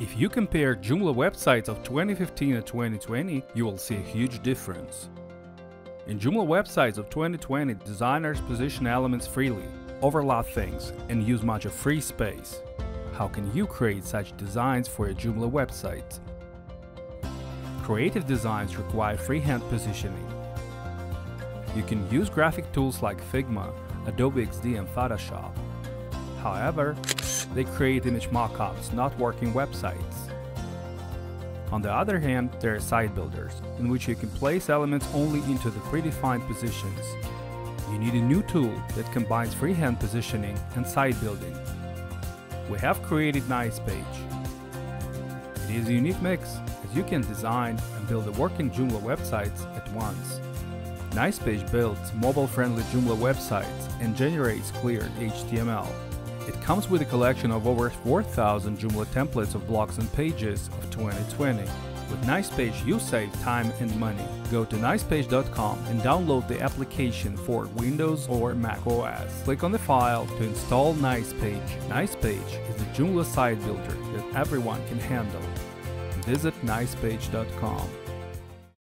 If you compare Joomla websites of 2015 and 2020, you will see a huge difference. In Joomla websites of 2020, designers position elements freely, overlap things, and use much of free space. How can you create such designs for a Joomla website? Creative designs require freehand positioning. You can use graphic tools like Figma, Adobe XD and Photoshop. However, they create image mockups, not working websites. On the other hand, there are site builders, in which you can place elements only into the predefined positions. You need a new tool that combines freehand positioning and site building. We have created Nicepage. It is a unique mix, as you can design and build a working Joomla websites at once. Nicepage builds mobile-friendly Joomla websites and generates clear HTML. It comes with a collection of over 4,000 Joomla templates of blocks and pages of 2020. With Nicepage, you save time and money. Go to nicepage.com and download the application for Windows or Mac OS. Click on the file to install Nicepage. Nicepage is the Joomla site builder that everyone can handle. Visit nicepage.com.